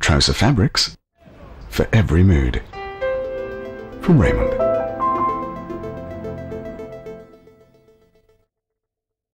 Trouser fabrics for every mood. From Raymond.